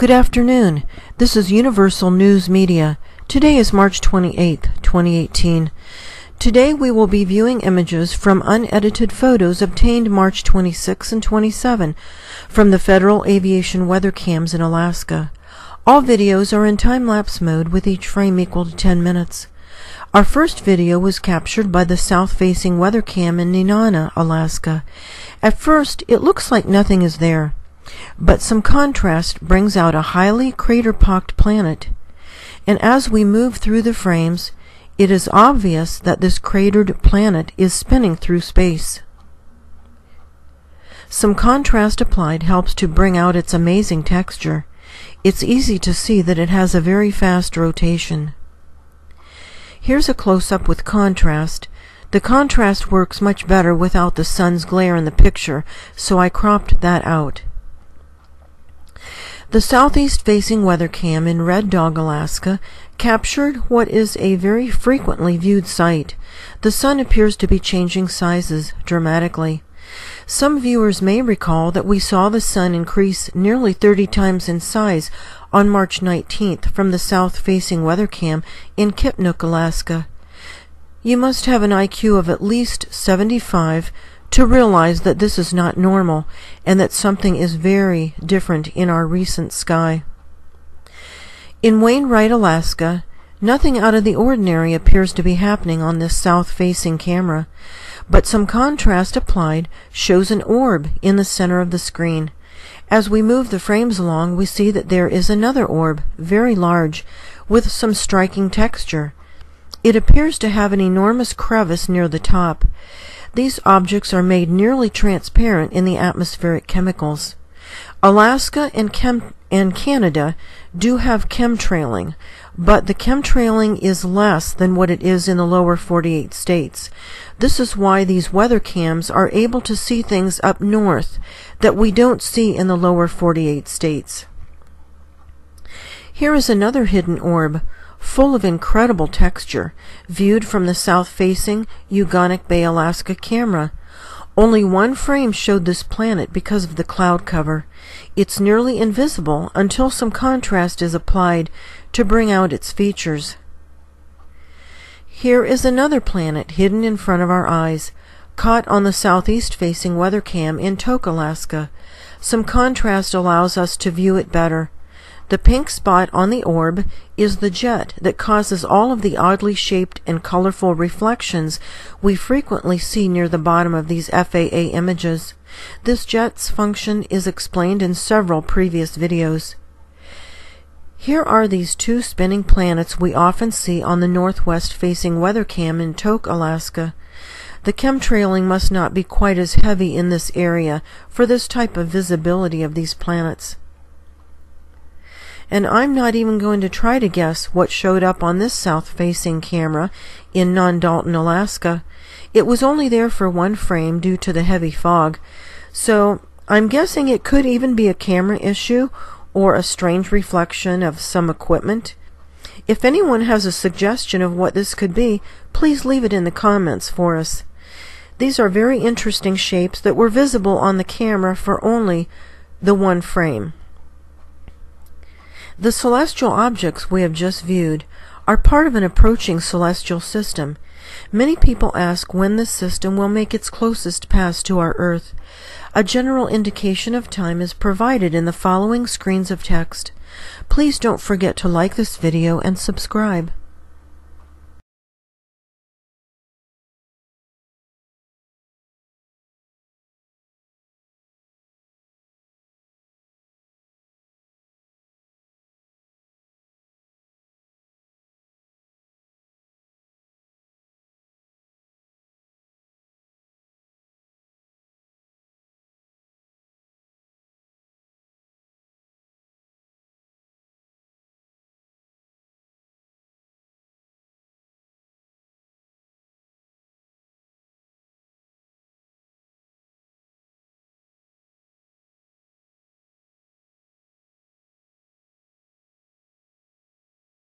Good afternoon. This is Universal News Media. Today is March 28, 2018. Today we will be viewing images from unedited photos obtained March 26 and 27 from the Federal Aviation Weather Cams in Alaska. All videos are in time-lapse mode with each frame equal to 10 minutes. Our first video was captured by the south-facing weather cam in Nenana, Alaska. At first, it looks like nothing is there, but some contrast brings out a highly crater-pocked planet. And as we move through the frames, it is obvious that this cratered planet is spinning through space. Some contrast applied helps to bring out its amazing texture. It's easy to see that it has a very fast rotation. Here's a close-up with contrast. The contrast works much better without the sun's glare in the picture, so I cropped that out. The southeast-facing weather cam in Red Dog, Alaska, captured what is a very frequently viewed sight. The sun appears to be changing sizes dramatically. Some viewers may recall that we saw the sun increase nearly 30 times in size on March 19th from the south-facing weather cam in Kipnuk, Alaska. You must have an IQ of at least 75 to realize that this is not normal and that something is very different in our recent sky. In Wainwright, Alaska, nothing out of the ordinary appears to be happening on this south-facing camera, but some contrast applied shows an orb in the center of the screen. As we move the frames along, we see that there is another orb, very large, with some striking texture. It appears to have an enormous crevice near the top. These objects are made nearly transparent in the atmospheric chemicals. Alaska and, Chem and Canada do have chemtrailing, but the chemtrailing is less than what it is in the lower 48 states. This is why these weather cams are able to see things up north that we don't see in the lower 48 states. Here is another hidden orb, full of incredible texture, viewed from the south-facing Uganik Bay, Alaska camera. Only one frame showed this planet because of the cloud cover. It's nearly invisible until some contrast is applied to bring out its features. Here is another planet hidden in front of our eyes, caught on the southeast-facing weather cam in Tok, Alaska. Some contrast allows us to view it better. The pink spot on the orb is the jet that causes all of the oddly shaped and colorful reflections we frequently see near the bottom of these FAA images. This jet's function is explained in several previous videos. Here are these two spinning planets we often see on the northwest facing weather cam in Tok, Alaska. The chemtrailing must not be quite as heavy in this area for this type of visibility of these planets and I'm not even going to try to guess what showed up on this south-facing camera in Nondalton, Alaska. It was only there for one frame due to the heavy fog, so I'm guessing it could even be a camera issue or a strange reflection of some equipment. If anyone has a suggestion of what this could be, please leave it in the comments for us. These are very interesting shapes that were visible on the camera for only the one frame. The celestial objects we have just viewed are part of an approaching celestial system. Many people ask when this system will make its closest pass to our Earth. A general indication of time is provided in the following screens of text. Please don't forget to like this video and subscribe.